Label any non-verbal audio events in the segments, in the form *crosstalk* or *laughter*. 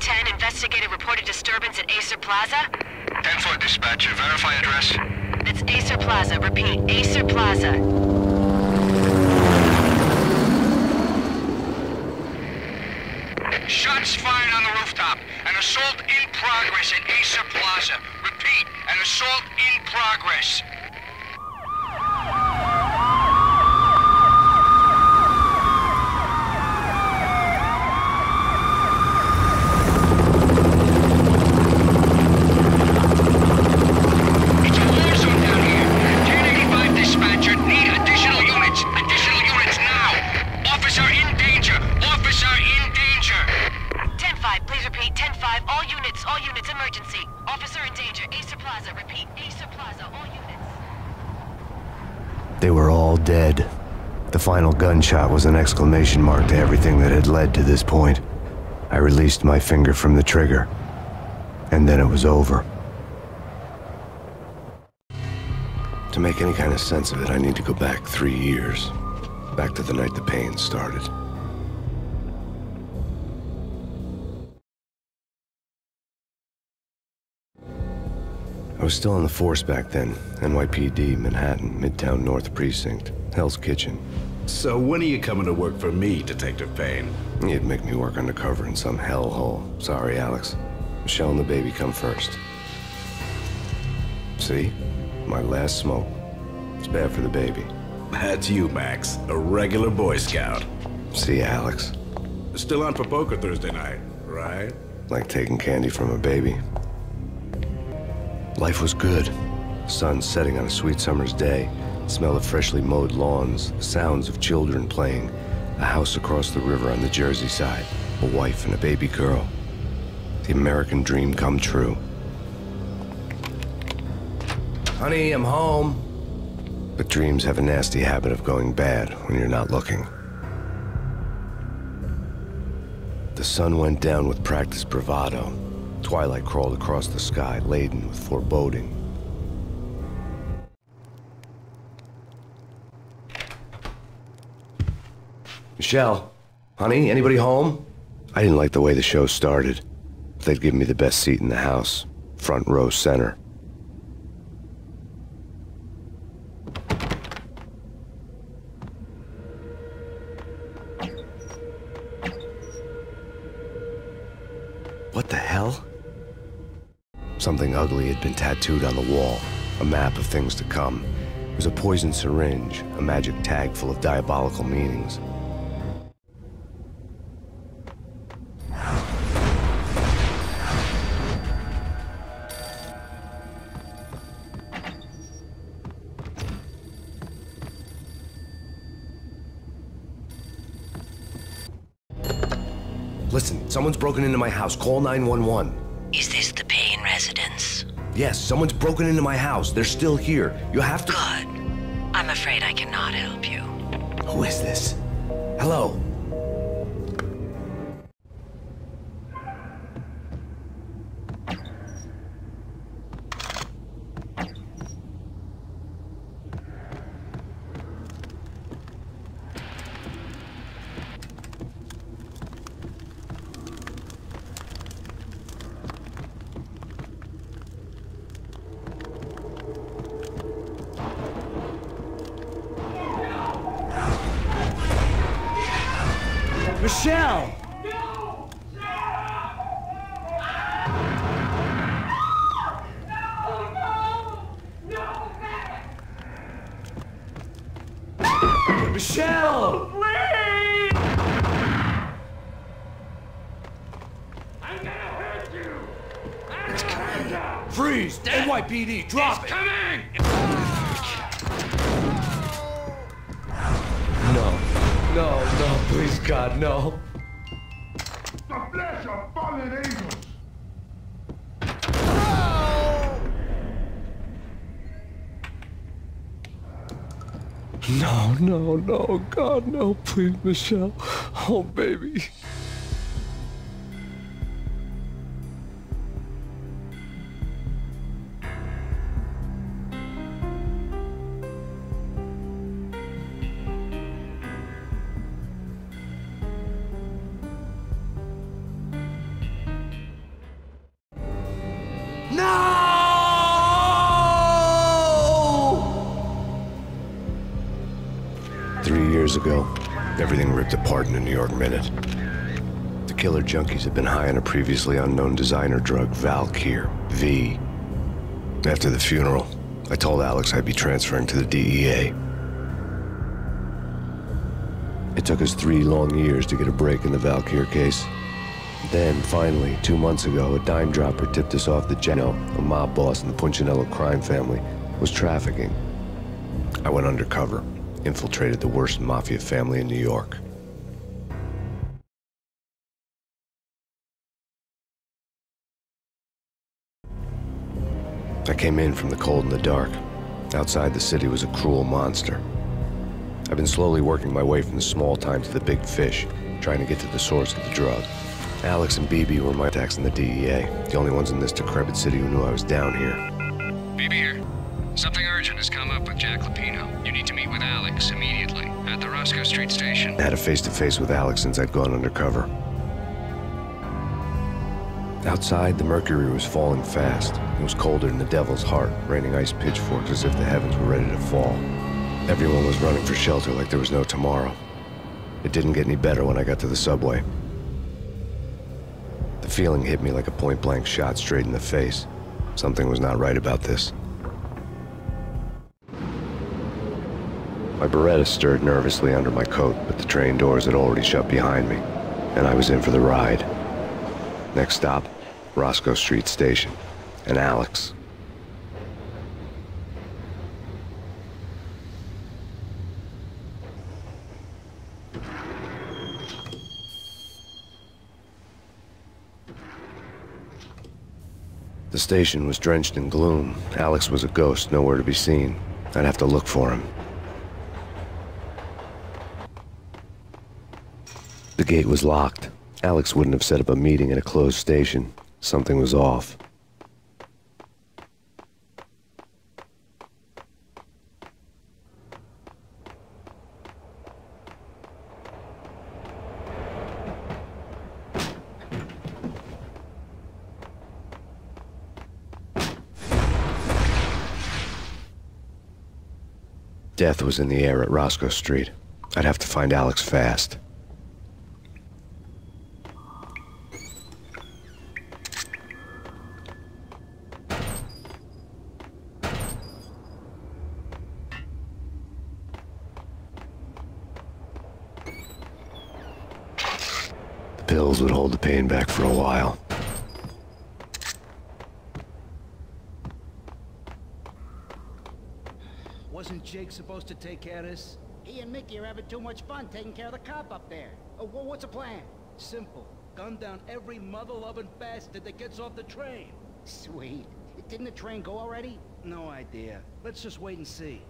10, investigated reported disturbance at Aesir Plaza. 10-4 dispatcher, verify address. That's Aesir Plaza. Repeat, Aesir Plaza. Shots fired on the rooftop. An assault in progress at Aesir Plaza. Repeat, an assault in progress. It's a war zone down here. 1085 dispatcher, need additional units. Additional units now. Officer in danger. Officer in danger. 10-5, please repeat. 10-5, all units, all units, emergency. Officer in danger, Aesir Plaza. Repeat, Aesir Plaza, all units. They were all dead. The final gunshot was an exclamation mark to everything that had led to this point. I released my finger from the trigger. And then it was over. To make any kind of sense of it, I need to go back three years. Back to the night the pain started. I was still on the force back then. NYPD, Manhattan, Midtown North Precinct, Hell's Kitchen. So when are you coming to work for me, Detective Payne? You'd make me work undercover in some hellhole. Sorry, Alex. Michelle and the baby come first. See? My last smoke. It's bad for the baby. That's you, Max. A regular Boy Scout. See, Alex? Still on for poker Thursday night, right? Like taking candy from a baby. Life was good. Sun setting on a sweet summer's day. Smell of freshly mowed lawns. Sounds of children playing. A house across the river on the Jersey side. A wife and a baby girl. The American dream come true. Honey, I'm home. But dreams have a nasty habit of going bad when you're not looking. The sun went down with practiced bravado. Twilight crawled across the sky, laden with foreboding. Michelle, honey, anybody home? I didn't like the way the show started. They'd give me the best seat in the house, front row center. What the hell? Something ugly had been tattooed on the wall, a map of things to come. It was a poison syringe, a magic tag full of diabolical meanings. Someone's broken into my house. Call 911. Is this the Payne residence? Yes, someone's broken into my house. They're still here. You have to. Good. I'm afraid I cannot help you. Who is this? Hello? Freeze! NYPD, drop it! coming! No, no, no, please, God, no. The flesh of fallen angels. No, no, no, God, no, please, Michelle. Oh, baby. In a New York minute. The killer junkies had been high on a previously unknown designer drug, Valkyr, V. After the funeral, I told Alex I'd be transferring to the DEA. It took us three long years to get a break in the Valkyr case. Then, finally, two months ago, a dime dropper tipped us off that Geno, a mob boss in the Punchinello crime family, was trafficking. I went undercover, infiltrated the worst mafia family in New York. I came in from the cold and the dark. Outside the city was a cruel monster. I've been slowly working my way from the small time to the big fish, trying to get to the source of the drug. Alex and BB were my attacks in the DEA, the only ones in this decrepit city who knew I was down here. BB here. Something urgent has come up with Jack Lupino. You need to meet with Alex immediately at the Roscoe Street station. I had a face-to-face with Alex since I'd gone undercover. Outside, the mercury was falling fast. It was colder than the devil's heart, raining ice pitchforks as if the heavens were ready to fall. Everyone was running for shelter like there was no tomorrow. It didn't get any better when I got to the subway. The feeling hit me like a point-blank shot straight in the face. Something was not right about this. My Beretta stirred nervously under my coat, but the train doors had already shut behind me, and I was in for the ride. Next stop, Roscoe Street Station, and Alex. The station was drenched in gloom. Alex was a ghost, nowhere to be seen. I'd have to look for him. The gate was locked. Alex wouldn't have set up a meeting at a closed station. Something was off. Death was in the air at Roscoe Street. I'd have to find Alex fast. Pills would hold the pain back for a while. Wasn't Jake supposed to take care of this? He and Mickey are having too much fun taking care of the cop up there. Oh, wha- what's the plan? Simple. Gun down every mother-loving bastard that gets off the train. Sweet. Didn't the train go already? No idea. Let's just wait and see.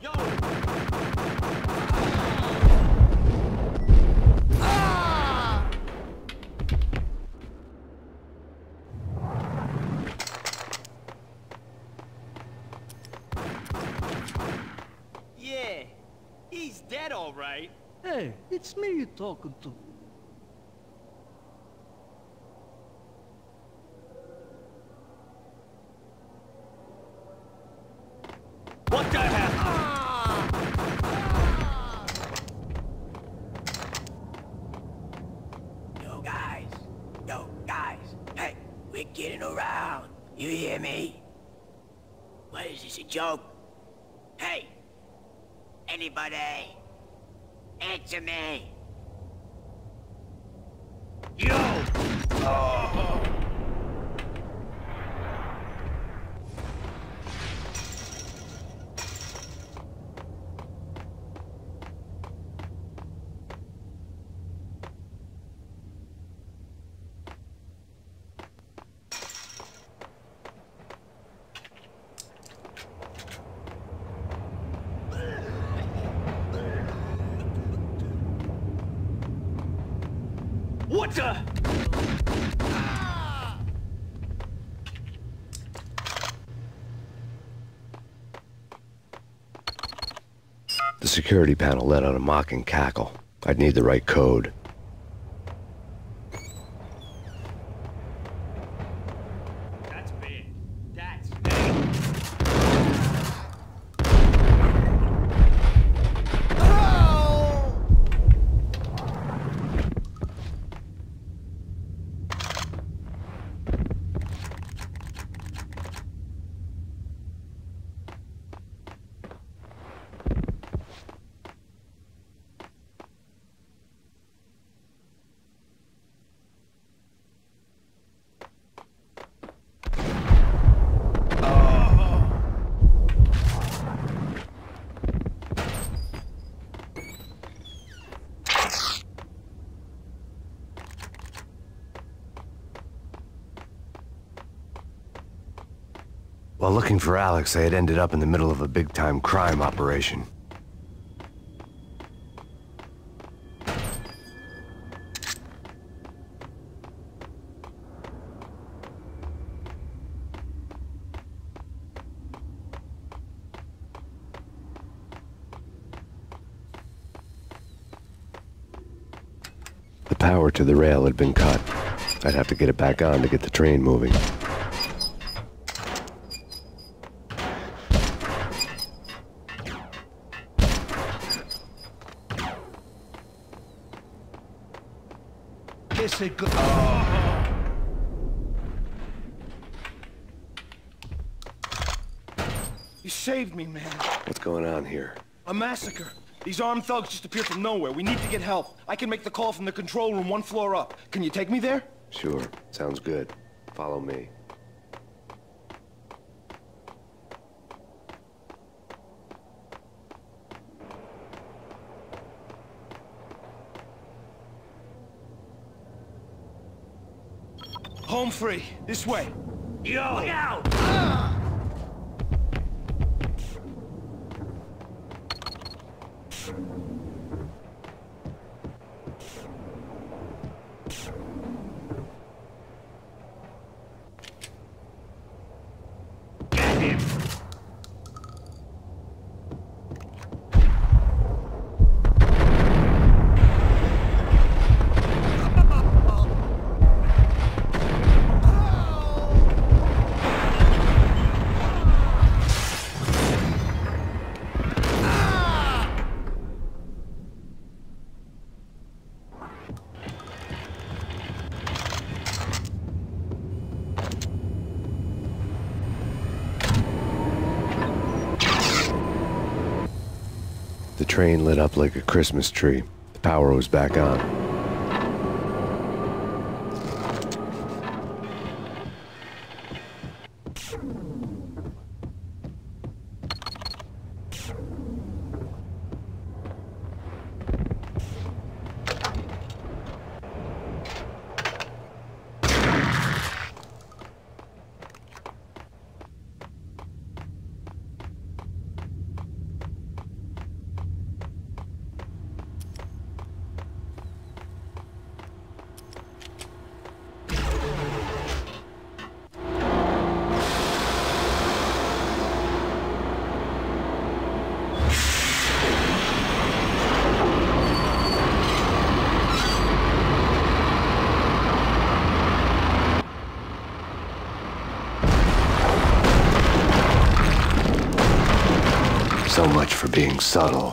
Yo! Yeah, he's dead all Hey, it's me you're talking to. What the hell? Yo, guys. Yo, guys. Hey, we're getting around. You hear me? What is this, a joke? Hey! Anybody? Answer me! Yo! Oh! What the? Security panel let out a mocking cackle. I'd need the right code. That's big. That's big. While looking for Alex, I had ended up in the middle of a big-time crime operation. The power to the rail had been cut. I'd have to get it back on to get the train moving. Kiss it good. Oh. You saved me, man. What's going on here? A massacre. These armed thugs just appeared from nowhere. We need to get help. I can make the call from the control room one floor up. Can you take me there? Sure. Sounds good. Follow me. Home free. This way. Yo! Look out! Ah! Train lit up like a Christmas tree. The power was back on. So much for being subtle.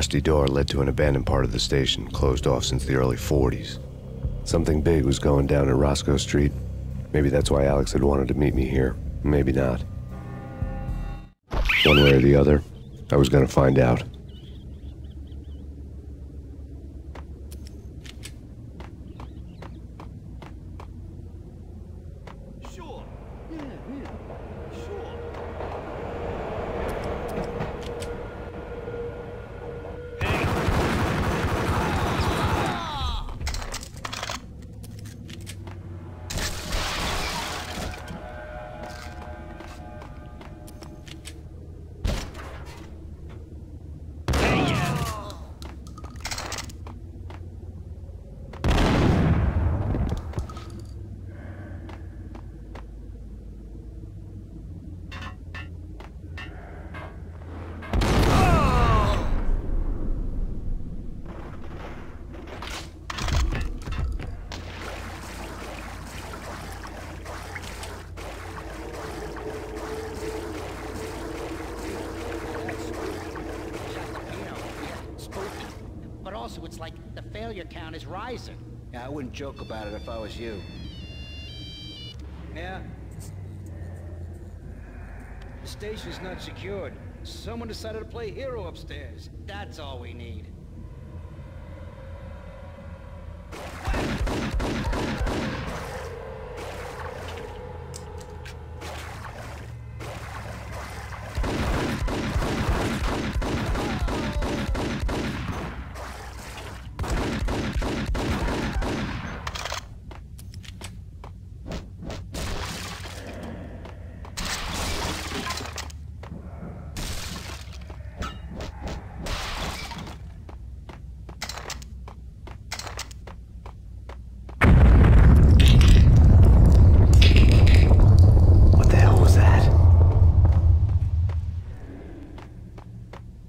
Rusty door led to an abandoned part of the station, closed off since the early 40s. Something big was going down at Roscoe Street. Maybe that's why Alex had wanted to meet me here. Maybe not. One way or the other, I was gonna find out. Secured. Someone decided to play hero upstairs. That's all we need. What the hell was that?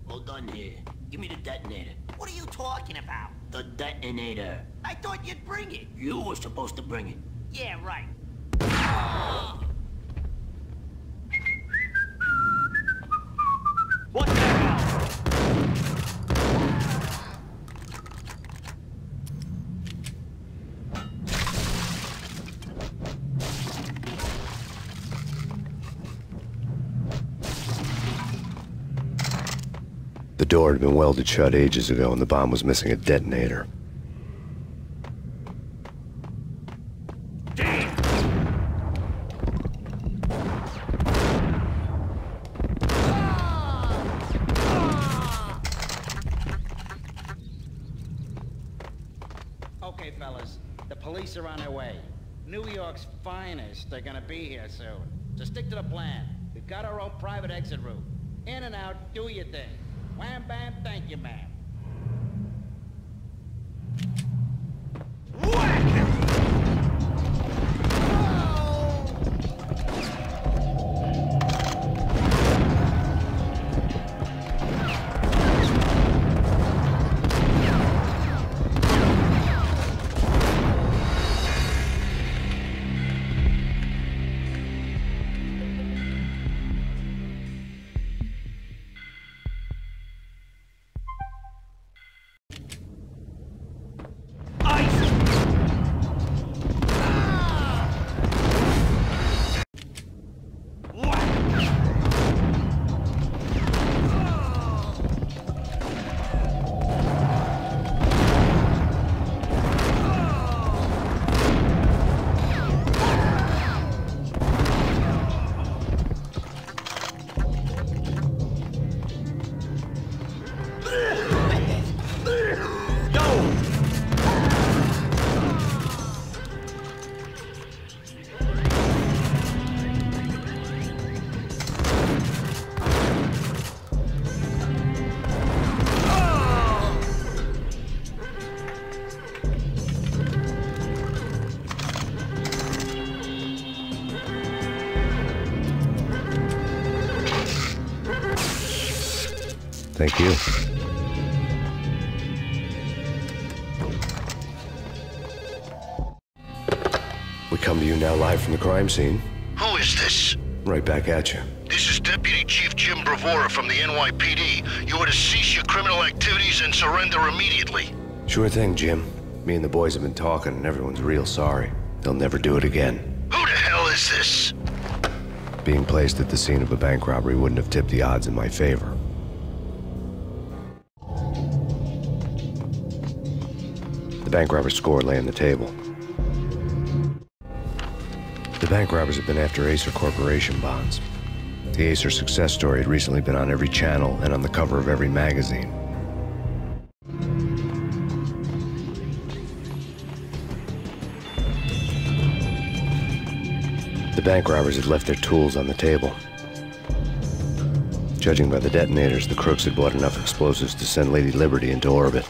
Hold on here. Give me the detonator. What are you talking about? The detonator. I thought you'd bring it. You were supposed to bring it. Right. The door had been welded shut ages ago and the bomb was missing a detonator. Okay, fellas. The police are on their way. New York's finest are gonna be here soon. So stick to the plan. We've got our own private exit route. In and out, do your thing. Bam, thank you, ma'am. Thank you. We come to you now live from the crime scene. Who is this? Right back at you. This is Deputy Chief Jim Bravura from the NYPD. You are to cease your criminal activities and surrender immediately. Sure thing, Jim. Me and the boys have been talking, and everyone's real sorry. They'll never do it again. Who the hell is this? Being placed at the scene of a bank robbery wouldn't have tipped the odds in my favor. Bank robber's score lay on the table. The bank robbers had been after Aesir Corporation bonds. The Aesir success story had recently been on every channel and on the cover of every magazine. The bank robbers had left their tools on the table. Judging by the detonators, the crooks had bought enough explosives to send Lady Liberty into orbit.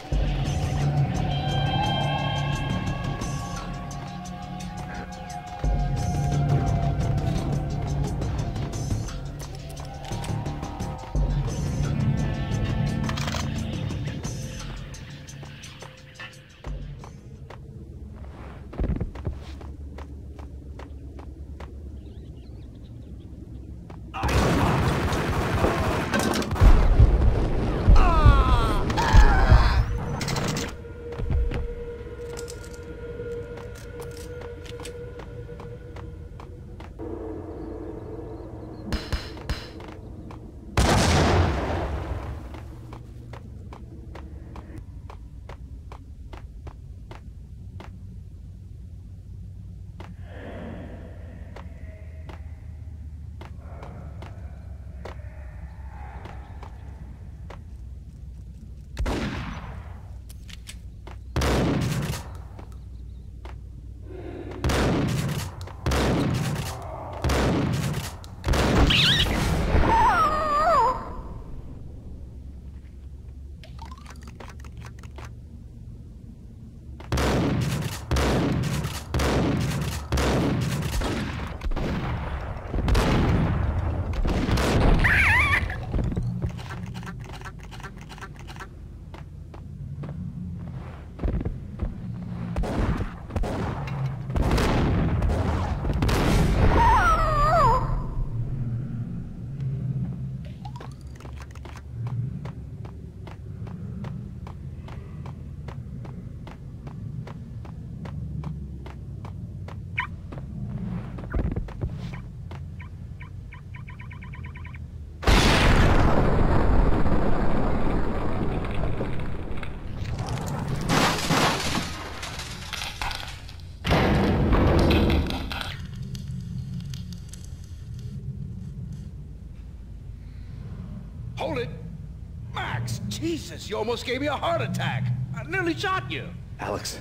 Jesus, you almost gave me a heart attack. I nearly shot you. Alex,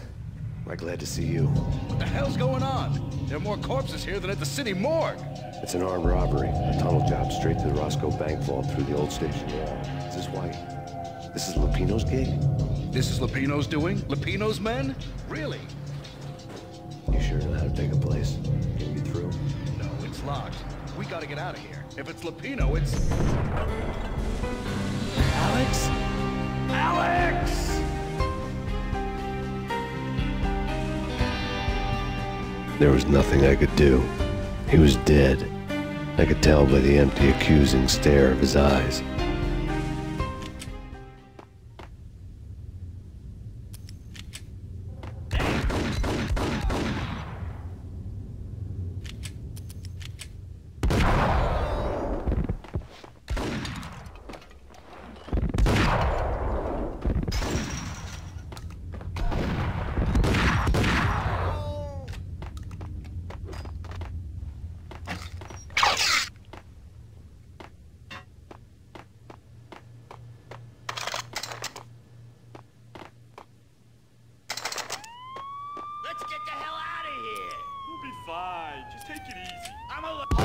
am I glad to see you? What the hell's going on? There are more corpses here than at the city morgue. It's an armed robbery. A tunnel job straight to the Roscoe Bank vault through the old station wall. This Is this why? This is Lupino's gig? This is Lupino's doing? Lupino's men? Really? You sure know how to take a place? Can you get through? No, it's locked. We gotta get out of here. If it's Lupino, it's... Alex? Alex! There was nothing I could do. He was dead. I could tell by the empty, accusing stare of his eyes. Let's get the hell out of here. We'll be fine. Just take it easy. I'm a...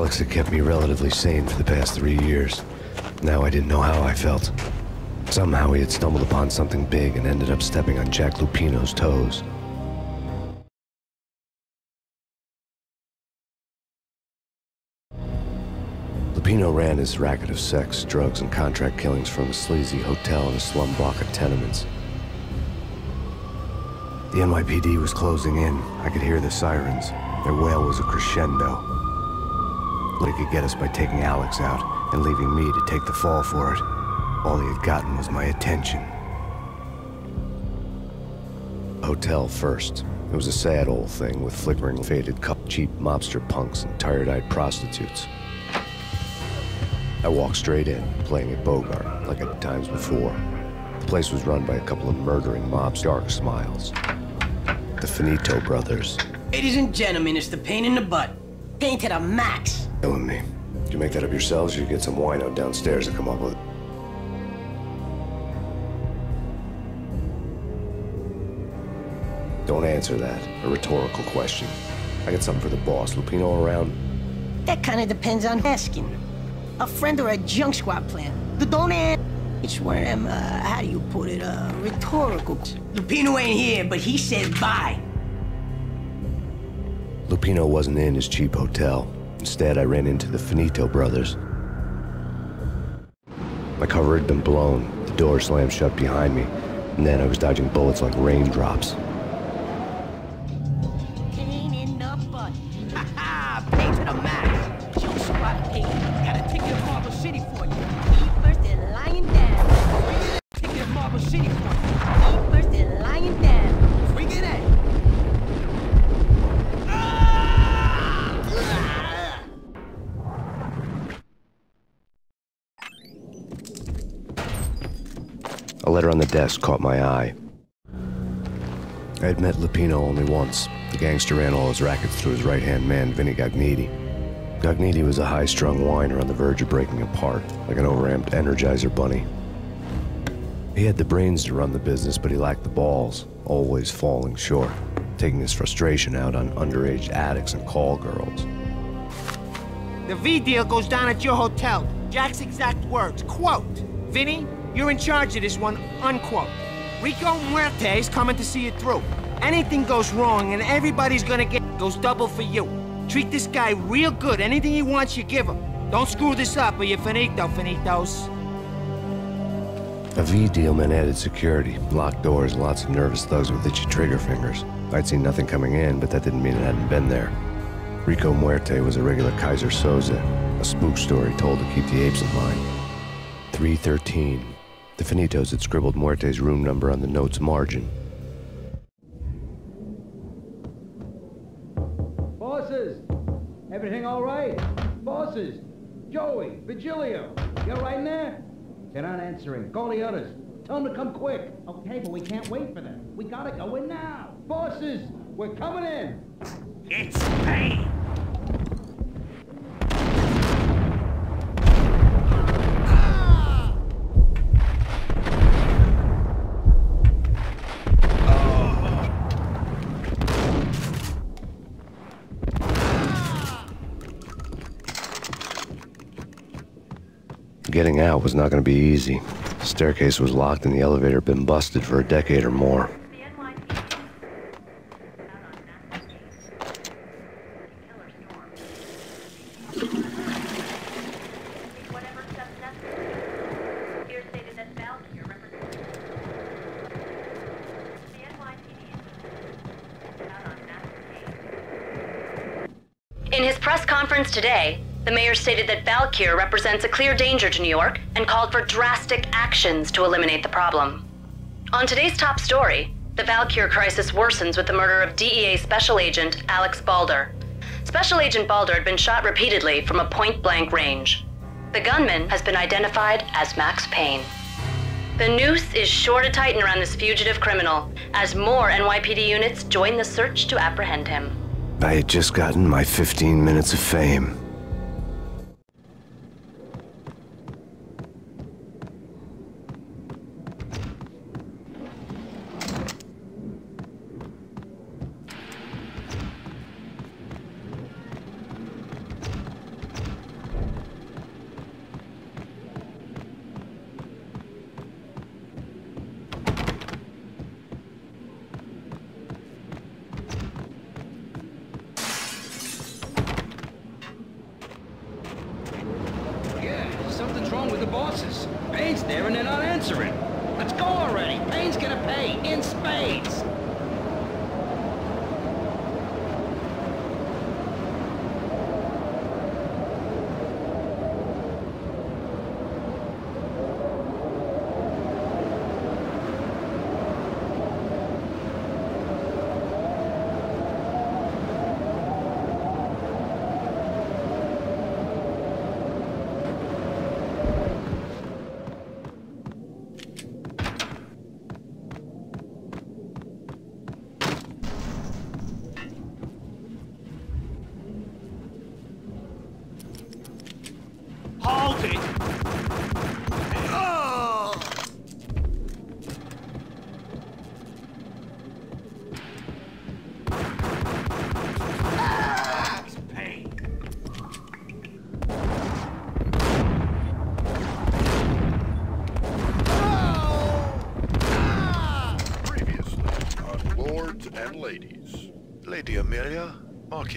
Alex had kept me relatively sane for the past three years. Now I didn't know how I felt. Somehow he had stumbled upon something big and ended up stepping on Jack Lupino's toes. Lupino ran his racket of sex, drugs, and contract killings from a sleazy hotel in a slum block of tenements. The NYPD was closing in. I could hear the sirens. Their wail was a crescendo. They could get us by taking Alex out and leaving me to take the fall for it. All he had gotten was my attention. Hotel first. It was a sad old thing with flickering, faded cup, cheap mobster punks and tired-eyed prostitutes. I walked straight in, playing at Bogart, like at times before. The place was run by a couple of murdering mobs, dark smiles. The Finito brothers. Ladies and gentlemen, it's the pain in the butt. Pain to the max. Killing me. Did you make that up yourselves, or you get some wino downstairs to come up with it? Don't answer that. A rhetorical question. I got something for the boss. Lupino around? That kind of depends on asking. A friend or a junk squad plan. The don't an- It's one of them, uh, how do you put it, uh, rhetorical. Lupino ain't here, but he says bye. Lupino wasn't in his cheap hotel. Instead, I ran into the Finito brothers. My cover had been blown. The door slammed shut behind me. And then I was dodging bullets like raindrops. Met Lupino only once. The gangster ran all his rackets through his right-hand man, Vinny Gognitti. Gognitti was a high-strung whiner on the verge of breaking apart, like an overamped Energizer bunny. He had the brains to run the business, but he lacked the balls, always falling short, taking his frustration out on underage addicts and call girls. The V deal goes down at your hotel. Jack's exact words, quote, Vinny, you're in charge of this one, unquote. Rico Muerte is coming to see it through. Anything goes wrong and everybody's gonna get goes double for you. Treat this guy real good. Anything he wants, you give him. Don't screw this up or you're finito, finitos. A V deal meant added security, locked doors, lots of nervous thugs with itchy trigger fingers. I'd seen nothing coming in, but that didn't mean it hadn't been there. Rico Muerte was a regular Keyser Soze, a spook story told to keep the apes in line. 313. The Finitos had scribbled Muerte's room number on the note's margin. Vigilio, you all right in there? They're not answering. Call the others. Tell them to come quick. Okay, but we can't wait for them. We gotta go in now. Bosses, we're coming in. It's pain. Getting out was not going to be easy. The staircase was locked and the elevator had been busted for a decade or more. In his press conference today, the mayor stated that Valkyr represents a clear danger to New York and called for drastic actions to eliminate the problem. On today's top story, the Valkyr crisis worsens with the murder of DEA Special Agent Alex Balder. Special Agent Balder had been shot repeatedly from a point blank range. The gunman has been identified as Max Payne. The noose is sure to tighten around this fugitive criminal as more NYPD units join the search to apprehend him. I had just gotten my 15 minutes of fame.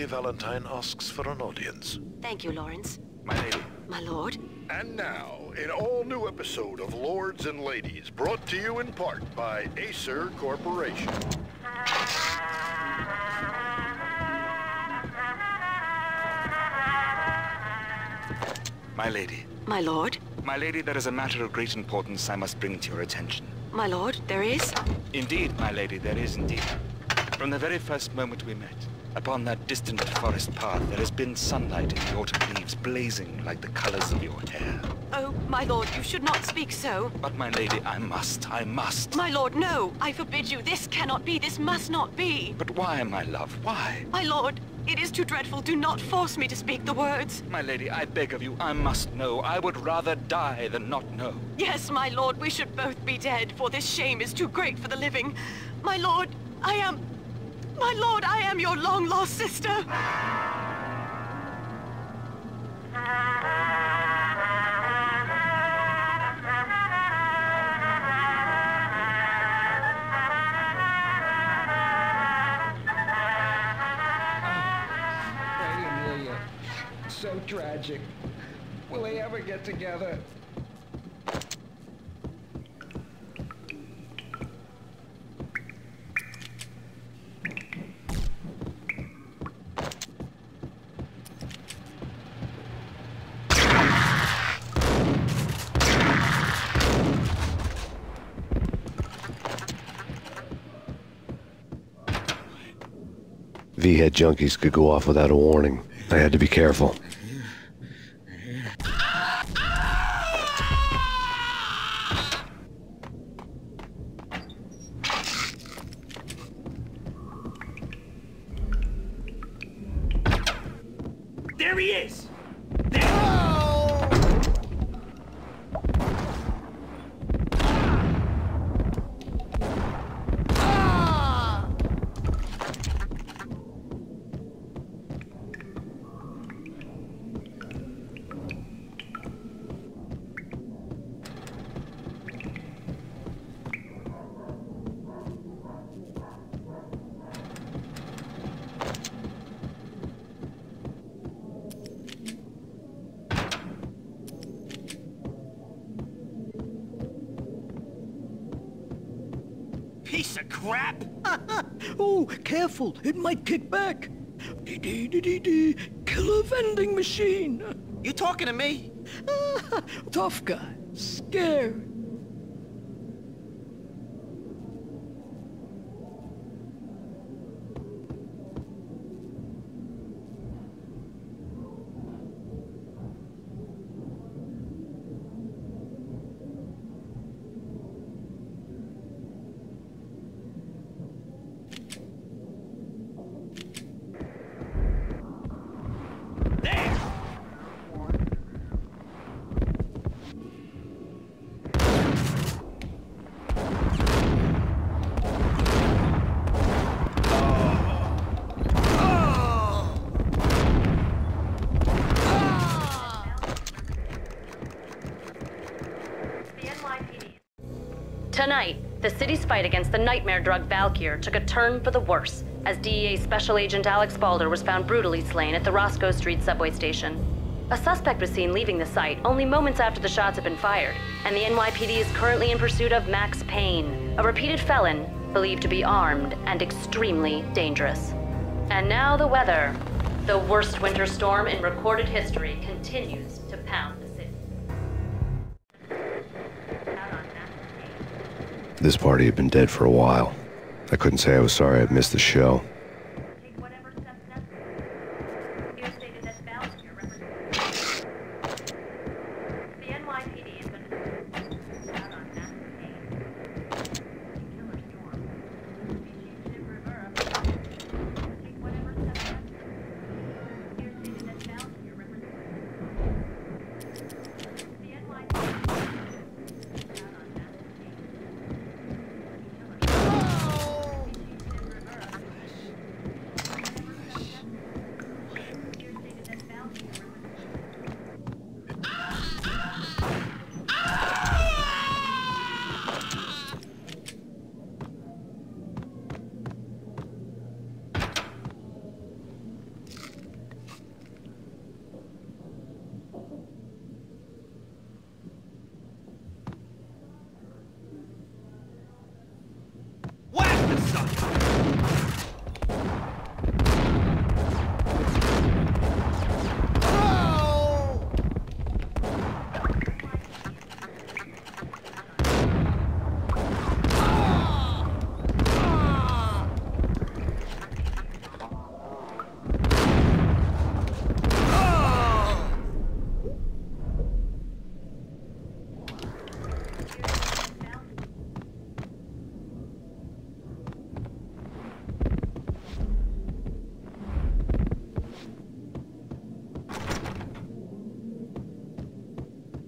Marquis Valentine asks for an audience. Thank you, Lawrence. My lady. My lord. And now, an all-new episode of Lords and Ladies, brought to you in part by Aesir Corporation. My lady. My lord. My lady, there is a matter of great importance I must bring to your attention. My lord, there is? Indeed, my lady, there is indeed. From the very first moment we met, upon that distant forest path, there has been sunlight in the autumn leaves blazing like the colors of your hair. Oh, my lord, you should not speak so. But, my lady, I must, I must. My lord, no. I forbid you. This cannot be. This must not be. But why, my love, why? My lord, it is too dreadful. Do not force me to speak the words. My lady, I beg of you, I must know. I would rather die than not know. Yes, my lord, we should both be dead, for this shame is too great for the living. My lord, I am... My lord, I am your long-lost sister. So tragic. Will they ever get together? V-head junkies could go off without a warning. I had to be careful. Piece of crap! *laughs* oh, careful, it might kick back. Dee dee dee dee dee, killer vending machine. You talking to me? *laughs* Tough guy, scared. Tonight, the city's fight against the nightmare drug Valkyr took a turn for the worse as DEA Special Agent Alex Balder was found brutally slain at the Roscoe Street subway station. A suspect was seen leaving the site only moments after the shots had been fired, and the NYPD is currently in pursuit of Max Payne, a repeated felon believed to be armed and extremely dangerous. And now the weather. The worst winter storm in recorded history continues to This party had been dead for a while. I couldn't say I was sorry I'd missed the show.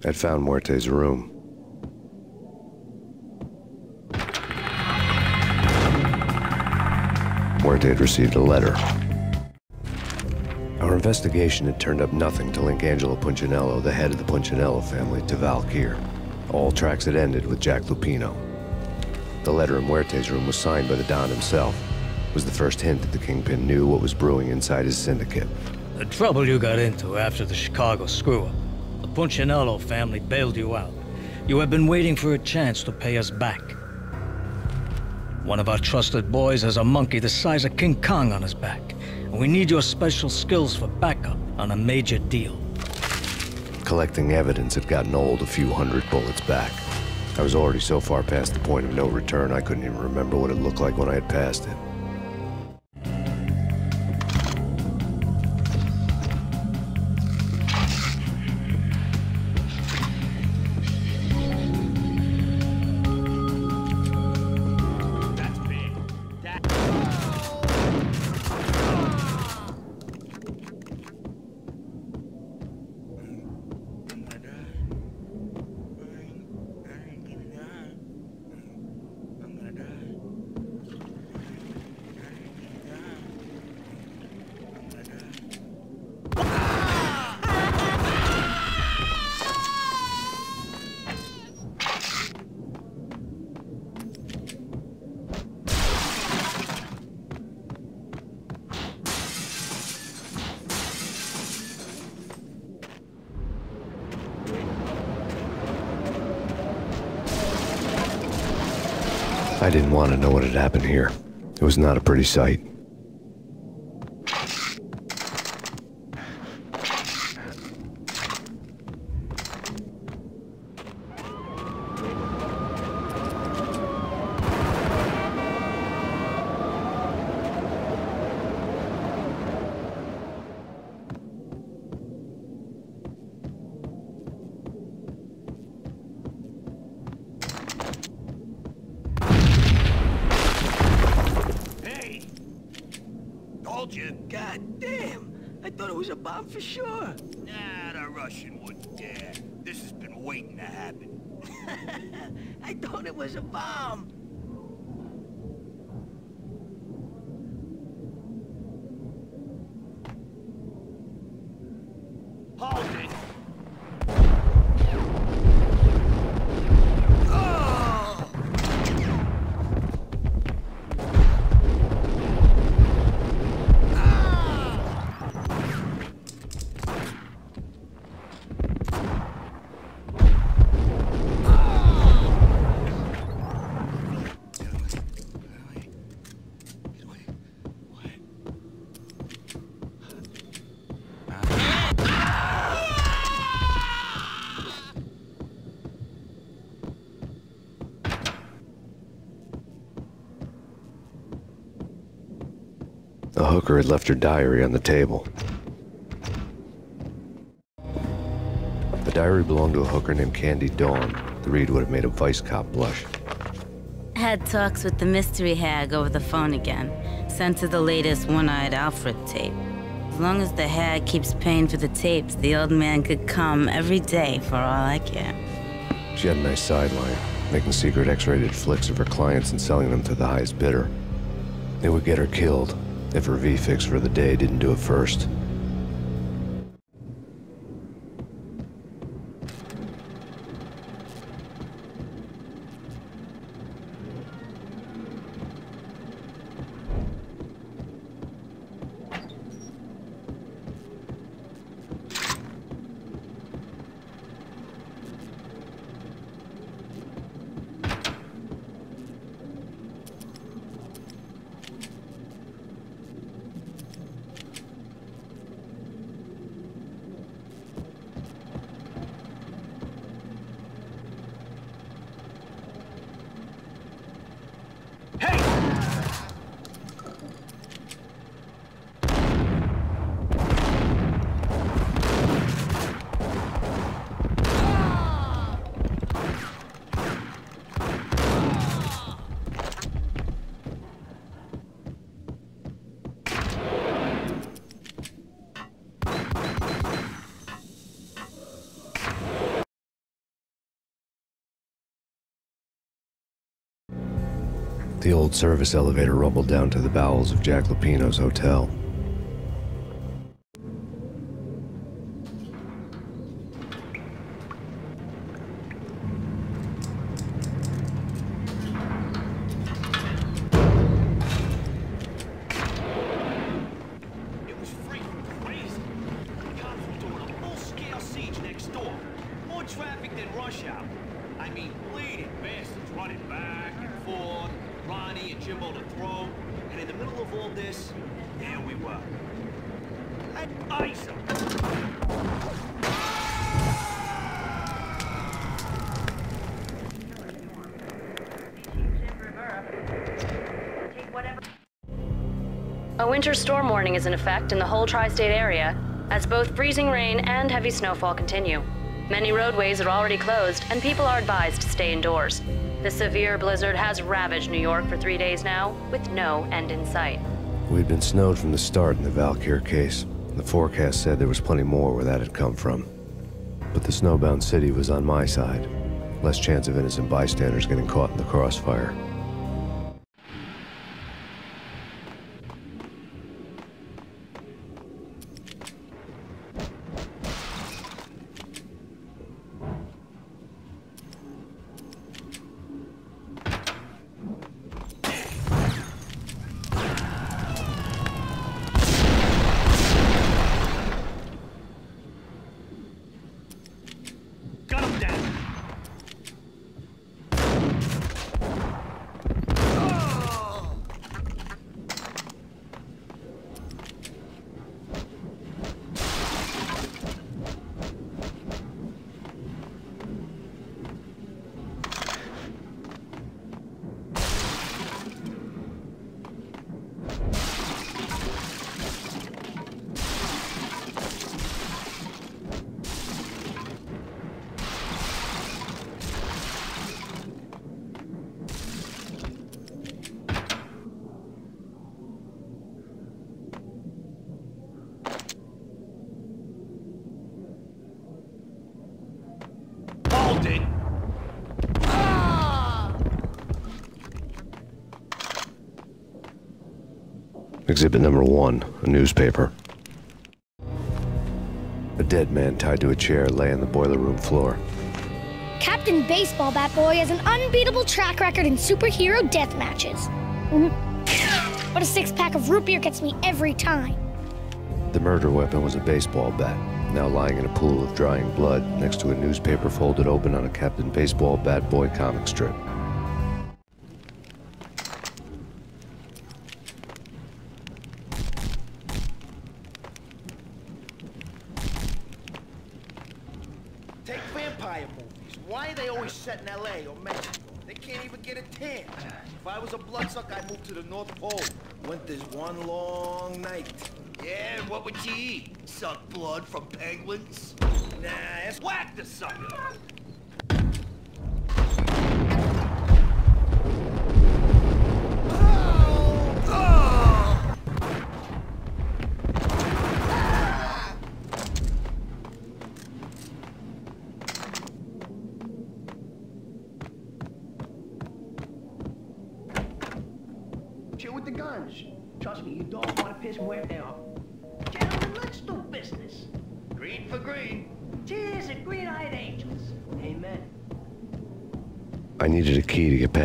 I'd found Muerte's room. Muerte had received a letter. Our investigation had turned up nothing to link Angelo Punchinello, the head of the Punchinello family, to Valkyr. All tracks had ended with Jack Lupino. The letter in Muerte's room was signed by the Don himself. It was the first hint that the Kingpin knew what was brewing inside his syndicate. The trouble you got into after the Chicago screw-up. Punchinello family bailed you out. You have been waiting for a chance to pay us back. One of our trusted boys has a monkey the size of King Kong on his back. And we need your special skills for backup on a major deal. Collecting evidence had gotten old a few hundred bullets back. I was already so far past the point of no return I couldn't even remember what it looked like when I had passed it. I didn't want to know what had happened here. It was not a pretty sight. Told you. God damn! I thought it was a bomb for sure. Nah, the Russian wouldn't dare. This has been waiting to happen. I thought it was a bomb. Hold it. The hooker had left her diary on the table. The diary belonged to a hooker named Candy Dawn. The read would have made a vice cop blush. Had talks with the mystery hag over the phone again. Sent her the latest one-eyed Alfred tape. As long as the hag keeps paying for the tapes, the old man could come every day for all I care. She had a nice sideline, making secret X-rated flicks of her clients and selling them to the highest bidder. It would get her killed if her V-fix for the day didn't do it first. Service elevator rumbled down to the bowels of Jack Lupino's hotel. Winter storm warning is in effect in the whole tri-state area, as both freezing rain and heavy snowfall continue. Many roadways are already closed, and people are advised to stay indoors. The severe blizzard has ravaged New York for three days now, with no end in sight. We'd been snowed from the start in the Valkyr case. The forecast said there was plenty more where that had come from. But the snowbound city was on my side. Less chance of innocent bystanders getting caught in the crossfire. Gun 'em down. Hold it. Exhibit number one, a newspaper. A dead man tied to a chair lay on the boiler room floor. Captain Baseball Bat Boy has an unbeatable track record in superhero death matches. Mm. But a six pack of root beer gets me every time. The murder weapon was a baseball bat, now lying in a pool of drying blood next to a newspaper folded open on a Captain Baseball Bat Boy comic strip. Take vampire movies. Why are they always set in L.A. or Mexico? They can't even get a tan. If I was a bloodsucker, I'd move to the North Pole. Winter's one long night. Yeah, what would you eat? Suck blood from penguins? Nah, it's Whack the sucker!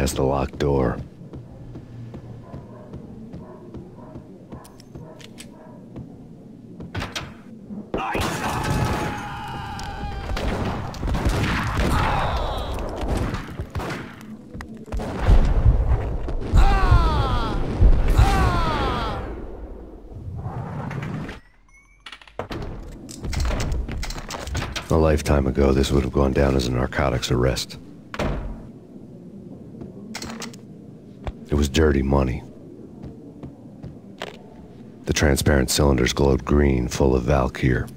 Past the locked door. A lifetime ago, this would have gone down as a narcotics arrest. It was dirty money. The transparent cylinders glowed green, full of Valkyr.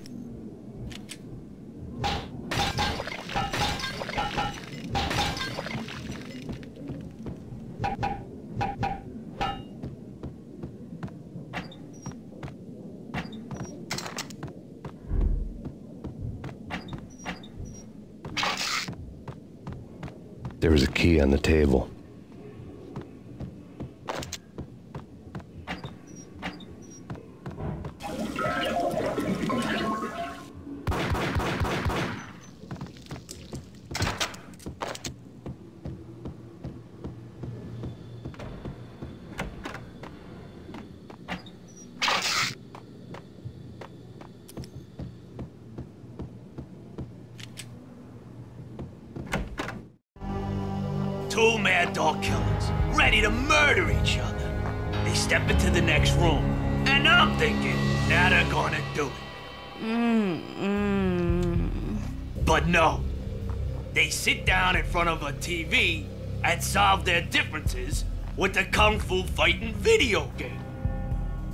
TV and solve their differences with the Kung Fu fighting video game.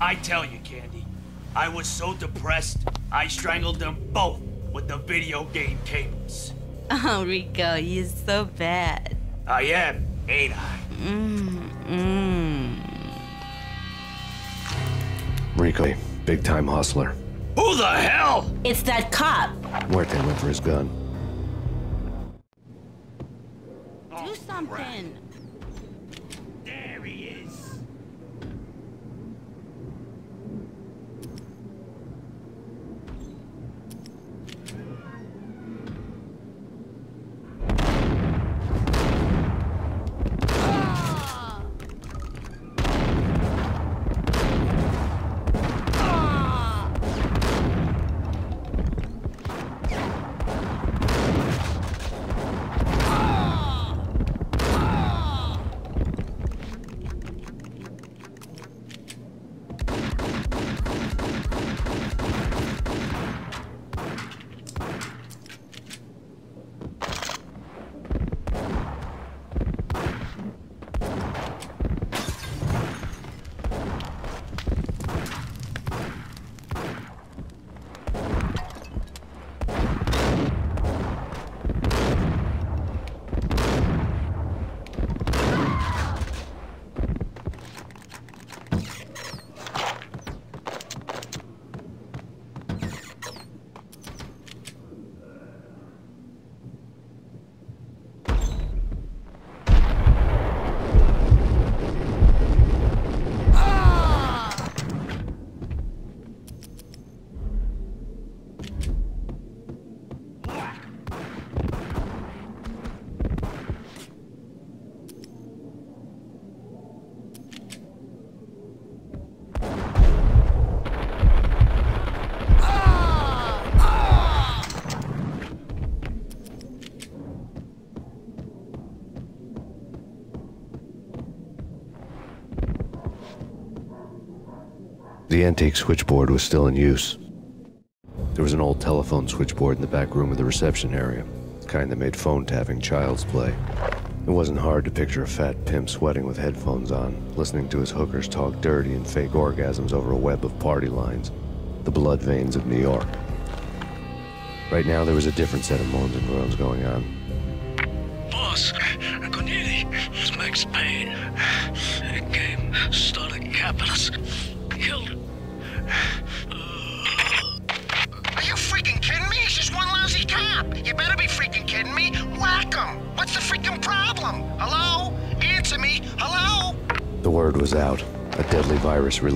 I tell you, Candy, I was so depressed, I strangled them both with the video game cables. *laughs* Oh, Rico, you're so bad. I am, ain't I? Mm-mm. Rico, big time hustler. Who the hell? It's that cop. Muerte went for his gun. The antique switchboard was still in use. There was an old telephone switchboard in the back room of the reception area, the kind that made phone tapping child's play. It wasn't hard to picture a fat pimp sweating with headphones on, listening to his hookers talk dirty and fake orgasms over a web of party lines, the blood veins of New York. Right now, there was a different set of moans and groans going on.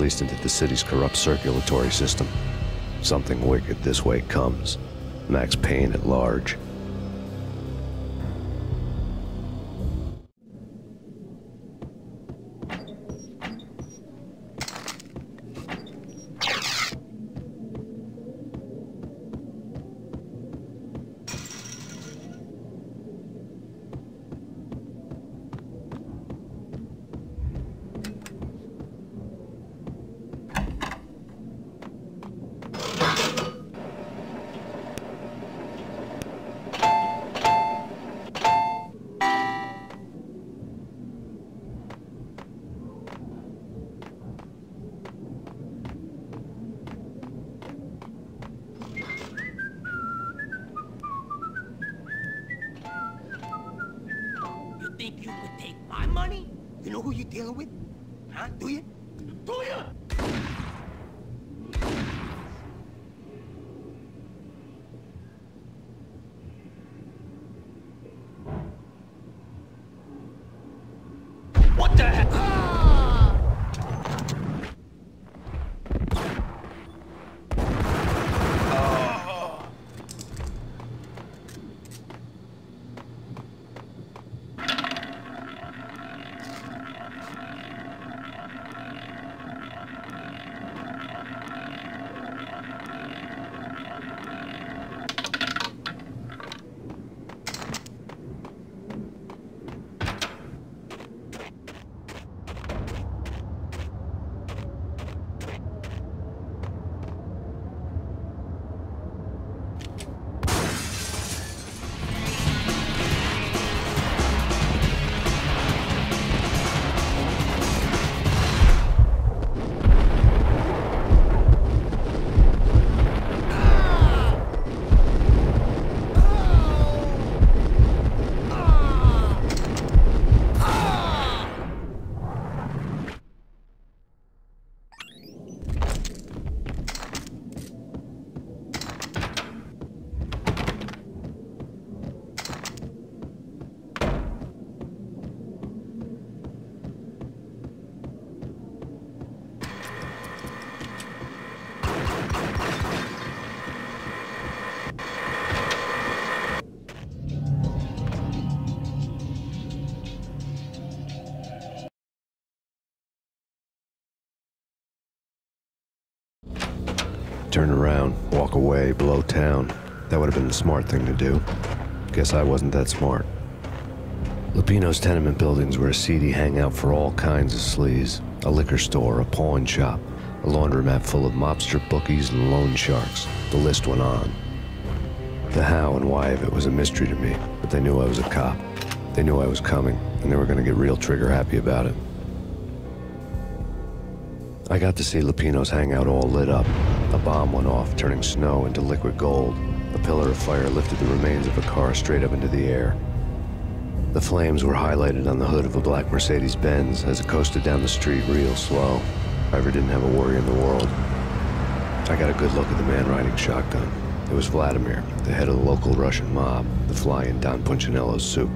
Released into the city's corrupt circulatory system. Something wicked this way comes. Max Payne at large. Away, blow town. That would have been the smart thing to do. Guess I wasn't that smart. Lupino's tenement buildings were a seedy hangout for all kinds of sleaze. A liquor store, a pawn shop, a laundromat full of mobster bookies and loan sharks. The list went on. The how and why of it was a mystery to me, but they knew I was a cop. They knew I was coming, and they were going to get real trigger happy about it. I got to see Lupino's hangout all lit up. A bomb went off, turning snow into liquid gold. A pillar of fire lifted the remains of a car straight up into the air. The flames were highlighted on the hood of a black Mercedes-Benz as it coasted down the street real slow. Ivor didn't have a worry in the world. I got a good look at the man riding shotgun. It was Vladimir, the head of the local Russian mob, the fly in Don Punchinello's soup.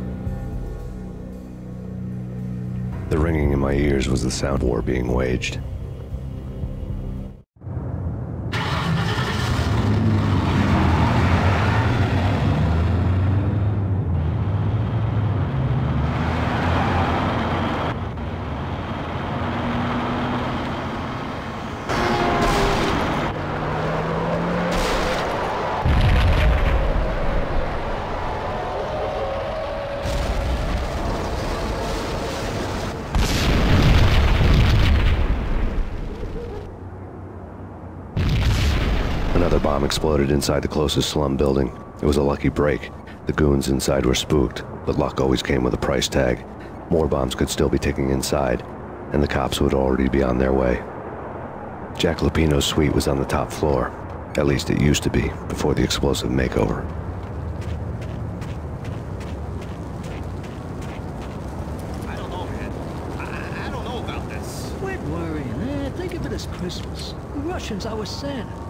The ringing in my ears was the sound war being waged. Another bomb exploded inside the closest slum building. It was a lucky break. The goons inside were spooked, but luck always came with a price tag. More bombs could still be ticking inside, and the cops would already be on their way. Jack Lupino's suite was on the top floor. At least it used to be, before the explosive makeover. I don't know, man. I, I don't know about this. Quit worrying, eh? Think of it as Christmas. The Russians our Santa.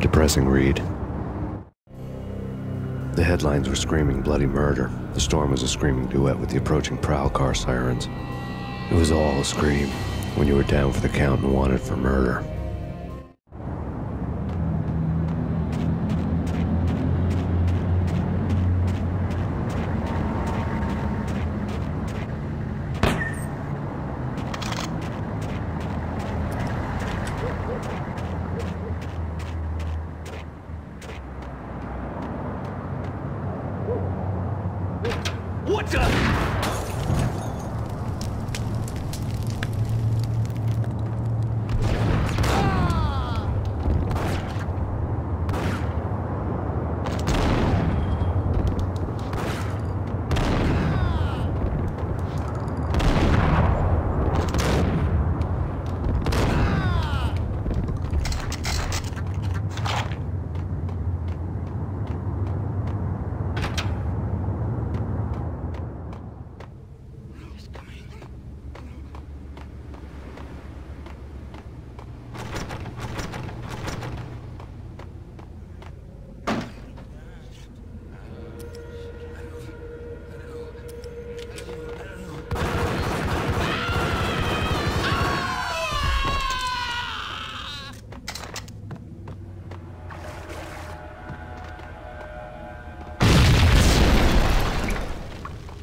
Depressing read. The headlines were screaming bloody murder. The storm was a screaming duet with the approaching prowl car sirens. It was all a scream when you were down for the count and wanted for murder. What the?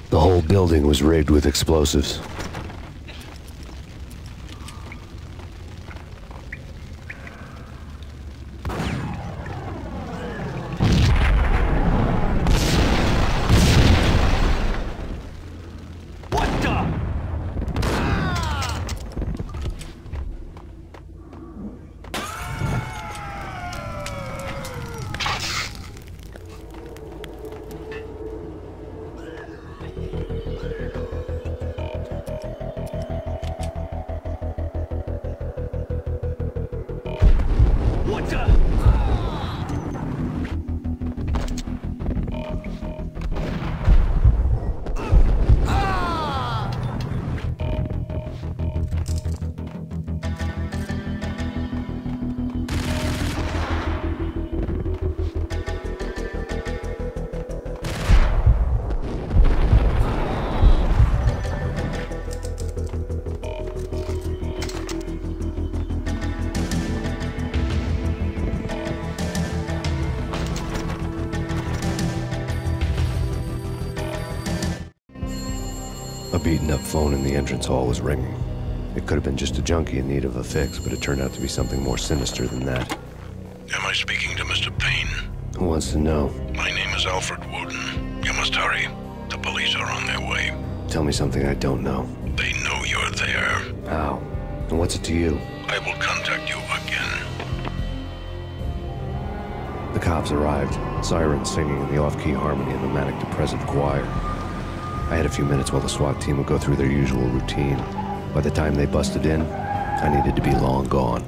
The whole building was rigged with explosives. Entrance hall was ringing. It could have been just a junkie in need of a fix, but it turned out to be something more sinister than that. Am I speaking to Mr. Payne? Who wants to know? My name is Alfred Woden. You must hurry. The police are on their way. Tell me something I don't know. They know you're there. How? And what's it to you? I will contact you again. The cops arrived, sirens singing in the off-key harmony of a manic-depressive choir. Had a few minutes while the SWAT team would go through their usual routine. By the time they busted in, I needed to be long gone.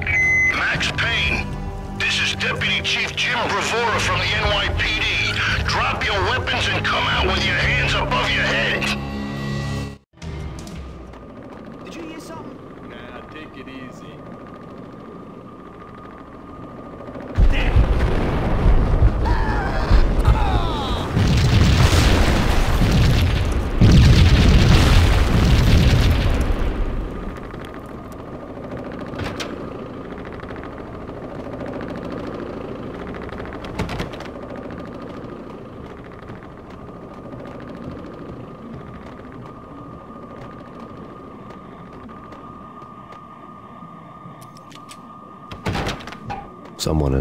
Max Payne, this is Deputy Chief Jim Bravura from the NYPD. Drop your weapons and come out with your hands above your head.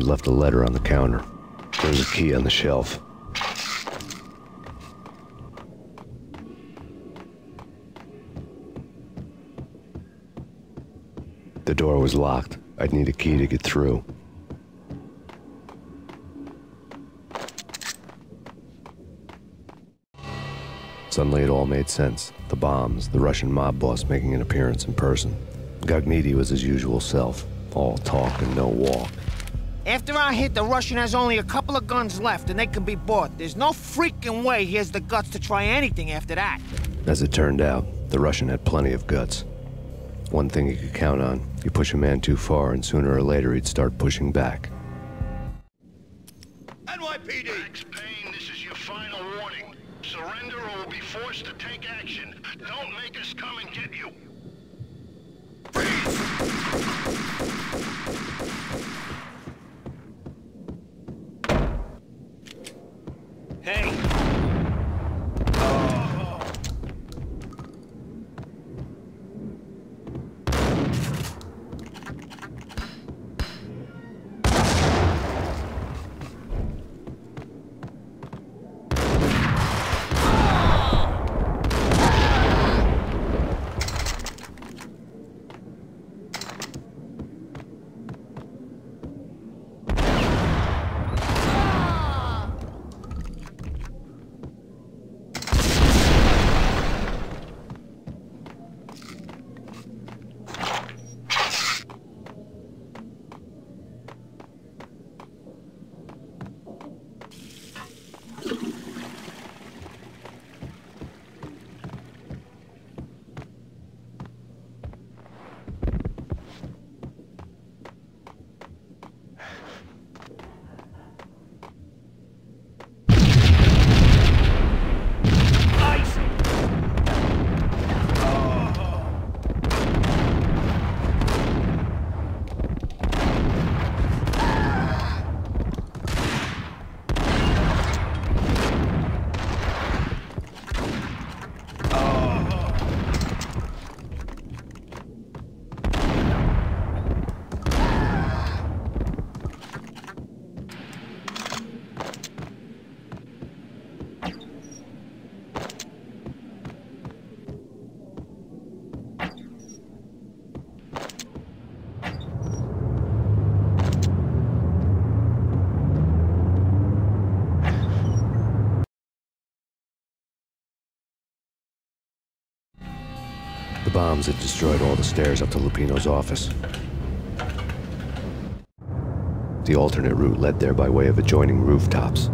Left a letter on the counter. There was a key on the shelf. The door was locked. I'd need a key to get through. Suddenly it all made sense. The bombs, the Russian mob boss making an appearance in person. Gognitti was his usual self, all talk and no walk. After our hit, the Russian has only a couple of guns left, and they can be bought. There's no freaking way he has the guts to try anything after that. As it turned out, the Russian had plenty of guts. One thing you could count on, you push a man too far and sooner or later he'd start pushing back. Bombs had destroyed all the stairs up to Lupino's office. The alternate route led there by way of adjoining rooftops.